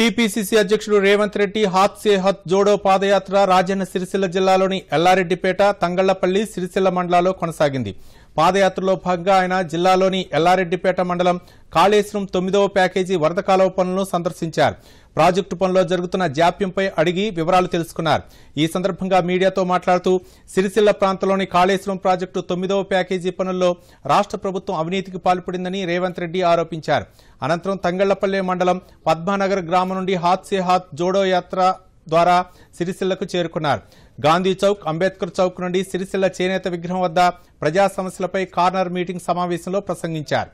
TPCC అధ్యక్షుడు రేవంత్ రెడ్డి హాత్ సే హత్ జోడో పాదయాత్ర రాజన్న సిరిసిల్ల జిల్లాలోని ఎల్లారెడ్డిపేట తంగళ్ళపల్లి సిరిసిల్ల మండలాల్లో కొనసాగింది. పాదయాత్రలో భాగంగా ఆయన జిల్లాలోని ఎల్లారెడ్డిపేట మండలం కాళేశ్వరం తొమ్మిదవ ప్యాకేజీ వరద కాలువ పనులను సందర్శించారు. ప్రాజెక్టు పనుల్లో జరుగుతున్న జాప్యంపై అడిగి వివరాలు తెలుసుకున్నారు. ఈ సందర్భంగా మీడియాతో మాట్లాడుతూ సిరిసిల్ల ప్రాంతంలోని కాళేశ్వరం ప్రాజెక్టు తొమ్మిదవ ప్యాకేజీ పనుల్లో రాష్ట్ర ప్రభుత్వం అవినీతికి పాల్పడిందని రేవంత్ రెడ్డి ఆరోపించారు. అనంతరం తంగళ్ళపల్లె మండలం పద్మానగర్ గ్రామం నుండి హాత్ సే హాత్ జోడో యాత్ర ద్వారా సిరిసిల్లకు చేరుకున్నారు. గాంధీ చౌక్ అంబేద్కర్ చౌక్ నుండి సిరిసిల్ల చేనేత విగ్రహం వద్ద ప్రజా సమస్యలపై కార్నర్ మీటింగ్ సమావేశంలో ప్రసంగించారు.